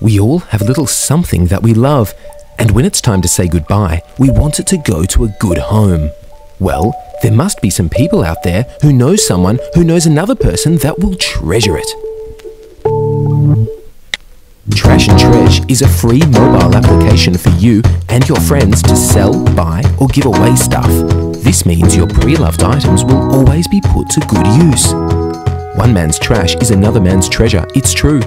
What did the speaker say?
We all have a little something that we love, and when it's time to say goodbye, we want it to go to a good home. Well, there must be some people out there who know someone who knows another person that will treasure it. Trash and Tresh is a free mobile application for you and your friends to sell, buy, or give away stuff. This means your pre loved items will always be put to good use. One man's trash is another man's treasure, it's true.